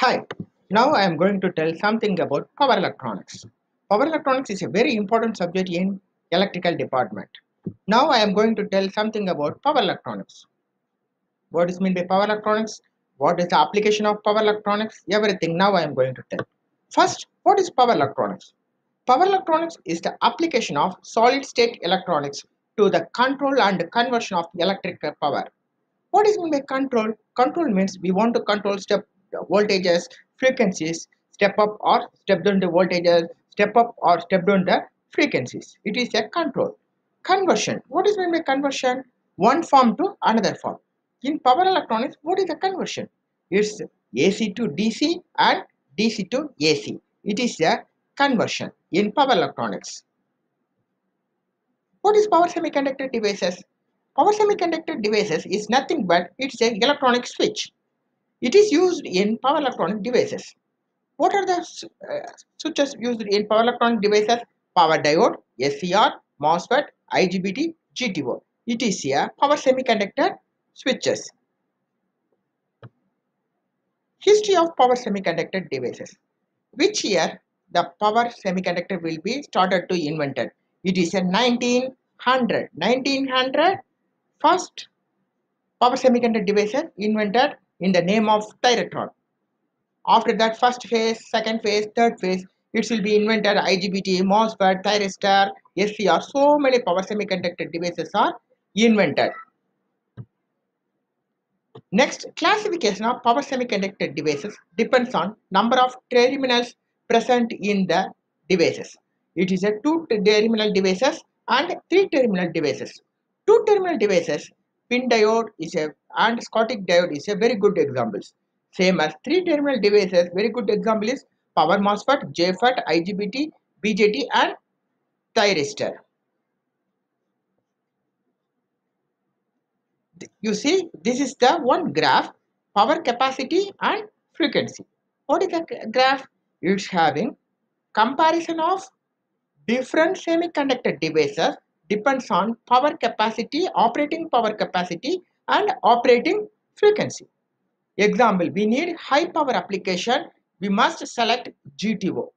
Hi, now I am going to tell something about power electronics. Power electronics is a very important subject in electrical department. Now I am going to tell something about power electronics. What is mean by power electronics? What is the application of power electronics? Everything now I am going to tell. First, what is power electronics? Power electronics is the application of solid state electronics to the control and conversion of electrical power. What is mean by control? Control means we want to control step voltages, frequencies, step up or step down the voltages, step up or step down the frequencies. It is a control. Conversion. What is meant by conversion? One form to another form. In power electronics, what is the conversion? It's AC to DC and DC to AC. It is a conversion in power electronics. What is power semiconductor devices? Power semiconductor devices is nothing but it's an electronic switch. It is used in power electronic devices. What are the uh, switches used in power electronic devices? Power diode, SCR, MOSFET, IGBT, GTO. It is a power semiconductor switches. History of power semiconductor devices. Which year the power semiconductor will be started to invented? It is a 1900. 1900 first power semiconductor devices invented in the name of Thyratron. After that first phase, second phase, third phase, it will be invented IGBT, MOSFET, thyristor, SCR. So many power semiconductor devices are invented. Next, classification of power semiconductor devices depends on number of terminals present in the devices. It is a two terminal devices and three terminal devices. Two terminal devices, pin diode is a and Schottky diode is a very good examples. Same as three terminal devices, very good example is power MOSFET, JFET, IGBT, BJT and thyristor. You see, this is the one graph, power capacity and frequency. What is the graph? It's having comparison of different semiconductor devices depends on power capacity, operating power capacity and operating frequency. Example, we need high power application, we must select GTO.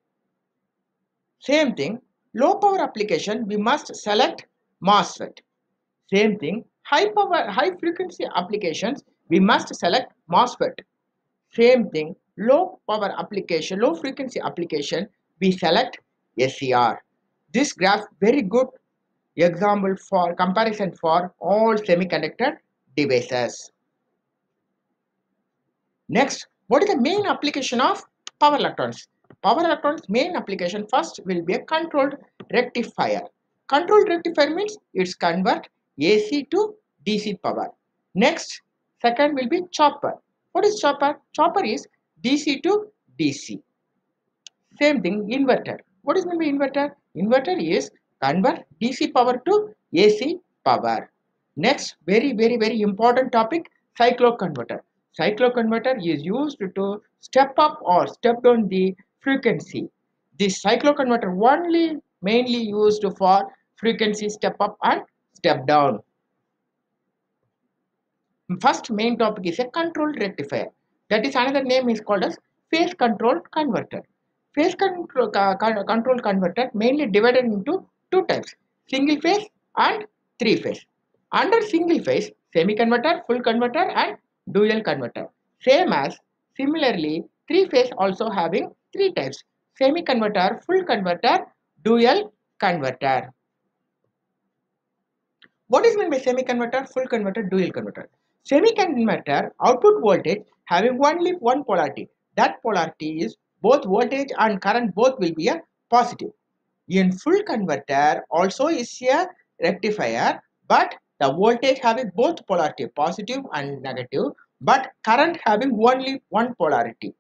Same thing, low power application, we must select MOSFET. Same thing, high power, high frequency applications, we must select MOSFET. Same thing, low power application, low frequency application, we select SCR. This graph very good example for comparison for all semiconductor Next, what is the main application of power electronics? Power electronics main application first will be a controlled rectifier. Controlled rectifier means it's convert AC to DC power. Next, second will be chopper. What is chopper? Chopper is DC to DC. Same thing, inverter. What is mean by inverter? Inverter is convert DC power to AC power. Next, very, very, very important topic, cycloconverter. Cycloconverter is used to step up or step down the frequency. This cycloconverter only mainly used for frequency step up and step down. First main topic is a controlled rectifier. That is another name is called as phase control converter. Phase control, uh, control converter mainly divided into two types, single phase and three phase. Under single phase, semi-converter, full converter and dual converter. Same as similarly, three phase also having three types, semi-converter, full converter, dual converter. What is meant by semi-converter, full converter, dual converter? Semi-converter output voltage having only one polarity. That polarity is both voltage and current both will be a positive. In full converter also is a rectifier but the voltage having both polarity positive and negative but current having only one polarity.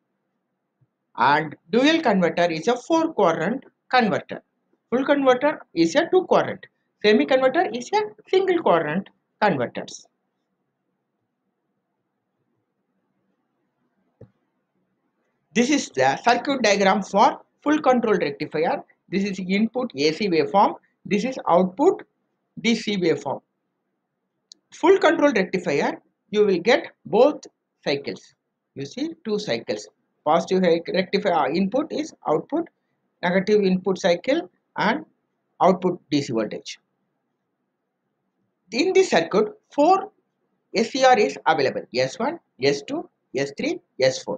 And dual converter is a four quadrant converter. Full converter is a two quadrant semi converter is a single quadrant converters. This is the circuit diagram for full control rectifier. This is input AC waveform. This is output DC waveform full control rectifier you will get both cycles you see two cycles positive rectifier uh, input is output negative input cycle and output DC voltage. In this circuit, four SCR is available S1, S2, S3, S4.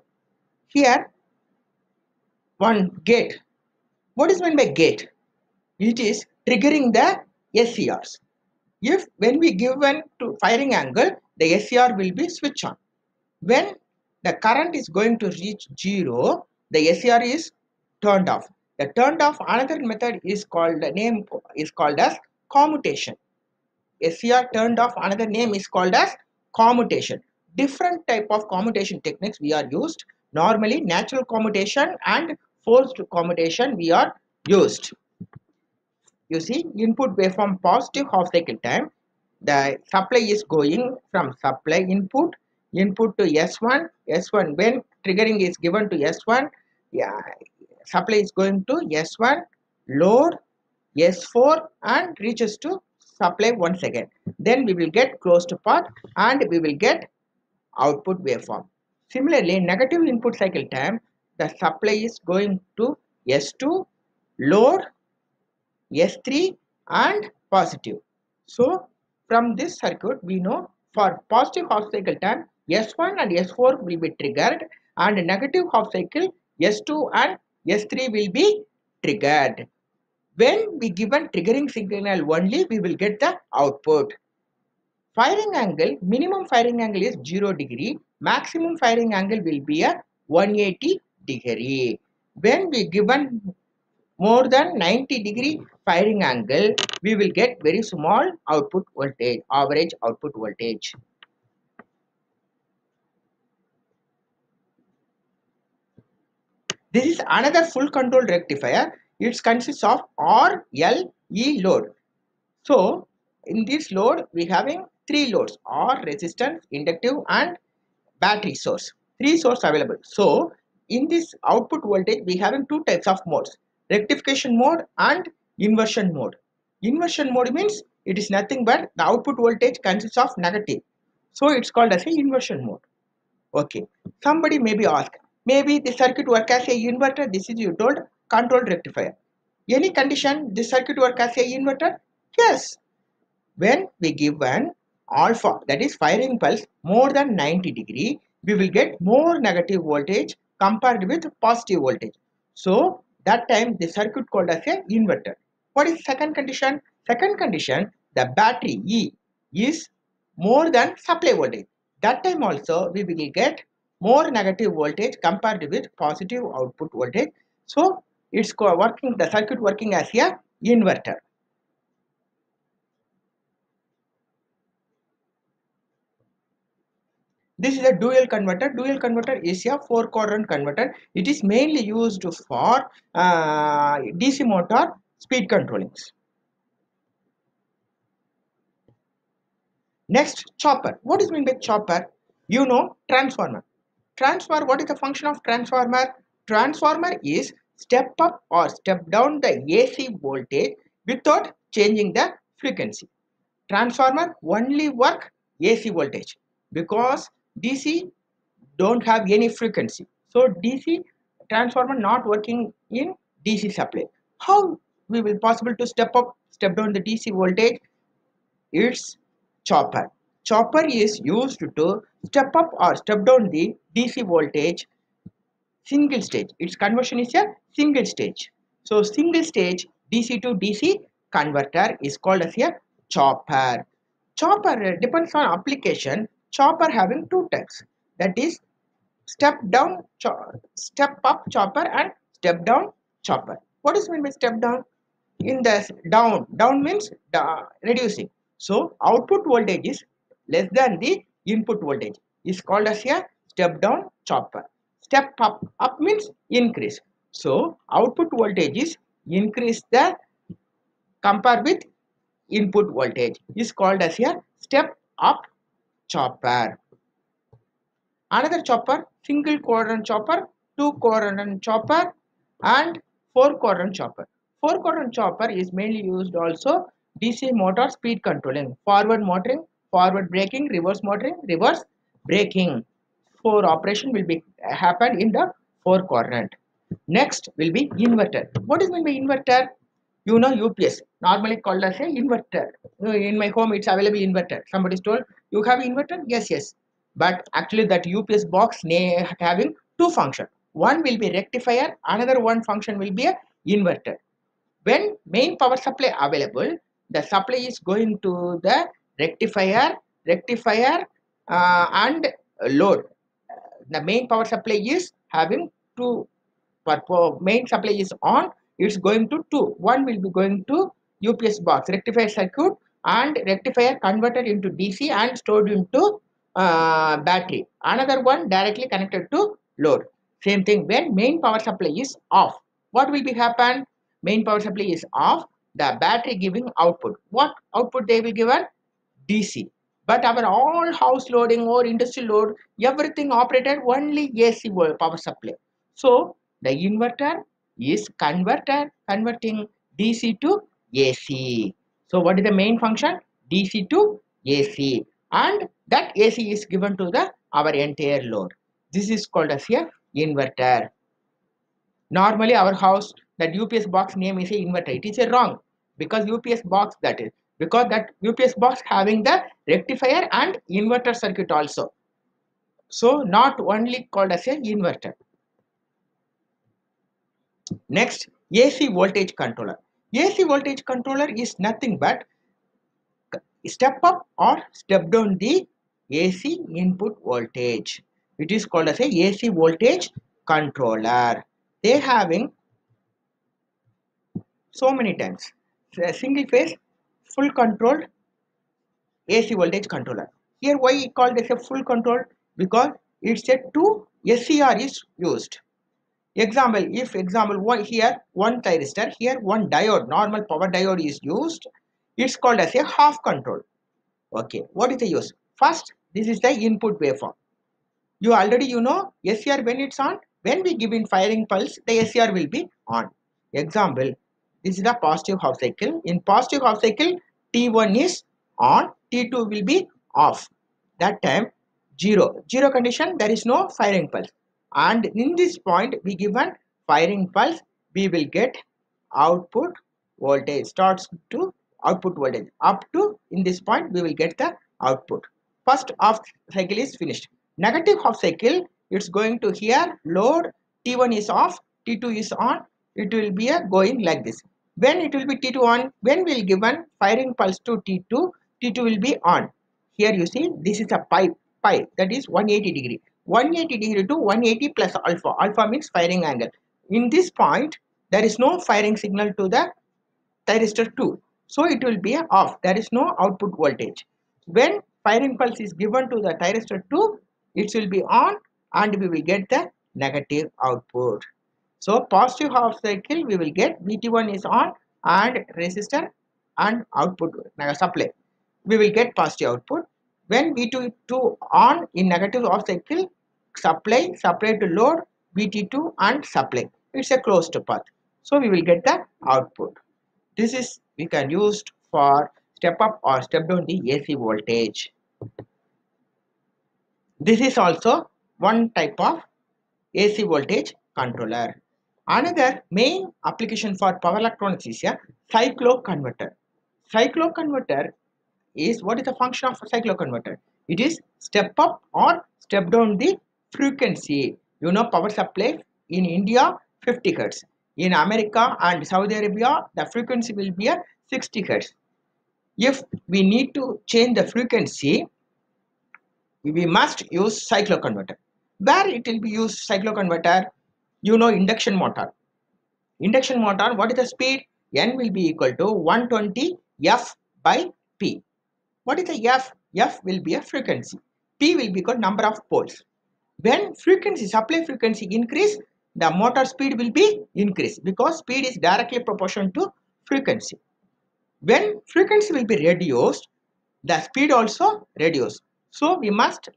Here, one gate. What is meant by gate? It is triggering the SCRs. If when we give an to firing angle, the SCR will be switch on. When the current is going to reach zero, the SCR is turned off. The turned off another method is called the name is called as commutation. SCR turned off another name is called as commutation. Different type of commutation techniques we are used. Normally natural commutation and forced commutation we are used. You see input waveform positive half cycle time. The supply is going from supply input input to S1 S1 when triggering is given to S1 yeah supply is going to S1 load S4 and reaches to supply once again. Then we will get closed path and we will get output waveform. Similarly negative input cycle time the supply is going to S2 load S3 and positive so from this circuit we know for positive half cycle time S1 and S4 will be triggered and negative half cycle S2 and S3 will be triggered. When we given triggering signal only, we will get the output. Firing angle, minimum firing angle is 0 degree, maximum firing angle will be a 180 degree. When we given more than 90 degree firing angle, we will get very small output voltage, average output voltage. This is another full control rectifier. It consists of R, L, E load. So in this load we having three loads R resistance, inductive and battery source. Three source available. So in this output voltage we having two types of modes rectification mode and inversion mode. Inversion mode means it is nothing but the output voltage consists of negative. So it's called as a inversion mode. Okay. Somebody may be asked Maybe the circuit work as a inverter. This is you told control rectifier. Any condition this circuit work as a inverter? Yes. When we give an alpha that is firing pulse more than 90 degree we will get more negative voltage compared with positive voltage. So that time the circuit called as a inverter. What is second condition? Second condition the battery E is more than supply voltage. That time also we will get more negative voltage compared with positive output voltage. So it's working the circuit working as a inverter. This is a dual converter. Dual converter is a four quadrant converter. It is mainly used for uh, DC motor speed controlling. Next, chopper. What is mean by chopper? You know, transformer transformer what is the function of transformer transformer is step up or step down the AC voltage without changing the frequency transformer only work AC voltage because DC don't have any frequency so DC transformer not working in DC supply how we will possible to step up step down the DC voltage it's chopper chopper is used to step up or step down the DC voltage single stage. Its conversion is a single stage. So single stage DC to DC converter is called as a chopper. Chopper depends on application. Chopper having two types that is step down chopper, step up chopper and step down chopper. What is mean by step down? In the down, down means uh, reducing. So output voltage is less than the input voltage is called as a step down chopper. Step up, up means increase. So output voltage is increase the compare with input voltage is called as a step up chopper. Another chopper, single quadrant chopper, two quadrant chopper and four quadrant chopper. Four quadrant chopper is mainly used also DC motor speed controlling, forward motoring, forward braking, reverse motoring, reverse braking. Four operation will be happen in the 4 quadrant. Next will be inverter. What is meant by inverter? You know UPS, normally called as a inverter. In my home, it's available inverter. Somebody told, you have inverter? Yes, yes. But actually that UPS box having two function. One will be rectifier, another one function will be a inverter. When main power supply available, the supply is going to the rectifier, rectifier uh, and load. The main power supply is having two for main supply is on it's going to two. One will be going to UPS box rectifier circuit and rectifier converted into DC and stored into uh, battery. Another one directly connected to load. Same thing when main power supply is off. What will be happen? Main power supply is off. The battery giving output. What output they will give DC but our all house loading or industrial load everything operated only AC power supply. So the inverter is converter converting DC to AC. So what is the main function? DC to AC and that AC is given to the our entire load. This is called as a inverter. Normally our house that UPS box name is a inverter. It is a wrong because UPS box that is because that UPS box having the rectifier and inverter circuit also. So not only called as a inverter. Next, AC voltage controller. AC voltage controller is nothing but step up or step down the AC input voltage. It is called as a AC voltage controller. They having so many times. Single phase full controlled AC voltage controller. Here why called as a full control? Because it's a two SCR is used example if example one here one thyristor here one diode normal power diode is used it's called as a half control. Okay what is the use? First this is the input waveform. You already you know SCR when it's on when we give in firing pulse the SCR will be on. Example this is the positive half cycle. In positive half cycle T1 is on T2 will be off. That time zero. Zero condition there is no firing pulse and in this point we given firing pulse. We will get output voltage starts to output voltage. Up to in this point we will get the output. First half cycle is finished. Negative half cycle it's going to here load. T1 is off t2 is on. It will be a going like this. When it will be t2 on? When we'll given firing pulse to t2 t2 will be on. Here you see this is a pipe pi that is 180 degree 180 degree to 180 plus alpha. Alpha means firing angle. In this point, there is no firing signal to the thyristor 2. So it will be off. There is no output voltage. When firing pulse is given to the thyristor 2, it will be on and we will get the negative output. So positive half cycle we will get VT1 is on and resistor and output supply. We will get positive output when V2 2 on in negative half cycle, supply, supply to load, VT2 and supply. It's a closed path. So we will get the output. This is we can use for step up or step down the AC voltage. This is also one type of AC voltage controller. Another main application for power electronics is a cyclo converter. Is what is the function of a cycloconverter? It is step up or step down the frequency. You know power supply in India 50 Hz. In America and Saudi Arabia the frequency will be a 60 Hz. If we need to change the frequency we must use cycloconverter. Where it will be used cycloconverter? You know induction motor. Induction motor what is the speed? N will be equal to 120 F by P. What is the F? F will be a frequency. P will be called number of poles. When frequency, supply frequency increase, the motor speed will be increased because speed is directly proportional to frequency. When frequency will be reduced, the speed also reduce. So we must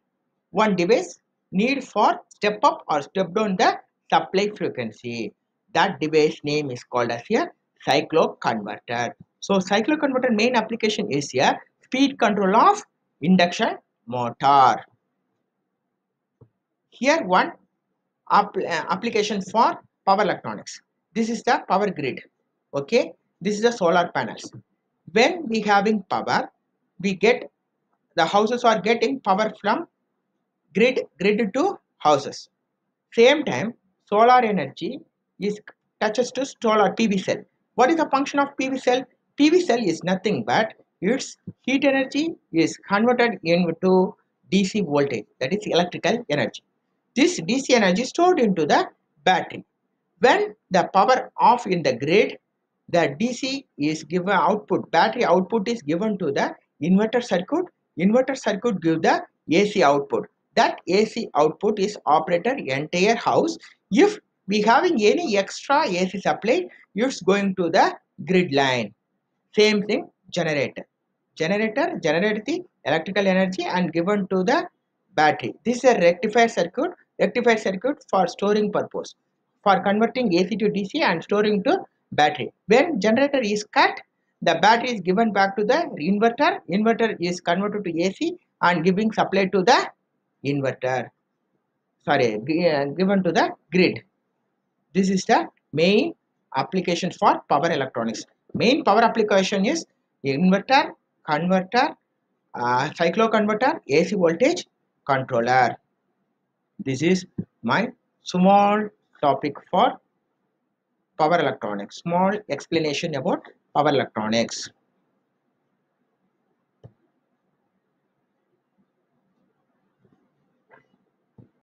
one device need for step up or step down the supply frequency. That device name is called as a cyclo converter. So cyclo converter main application is a speed control of induction motor. Here one app, uh, application for power electronics. This is the power grid. Okay, this is the solar panels. When we having power, we get the houses are getting power from grid grid to houses. Same time, solar energy is touches to solar PV cell. What is the function of PV cell? PV cell is nothing but its heat energy is converted into DC voltage that is electrical energy. This DC energy is stored into the battery. When the power off in the grid, the DC is given output, battery output is given to the inverter circuit. Inverter circuit give the AC output. That AC output is operated entire house. If we having any extra AC supply, it's going to the grid line. Same thing generator. Generator generate the electrical energy and given to the battery. This is a rectifier circuit. Rectifier circuit for storing purpose. For converting AC to DC and storing to battery. When generator is cut, the battery is given back to the inverter. Inverter is converted to AC and giving supply to the inverter. Sorry, uh, given to the grid. This is the main application for power electronics. Main power application is inverter, converter, uh, cycloconverter, AC voltage controller. This is my small topic for power electronics. Small explanation about power electronics.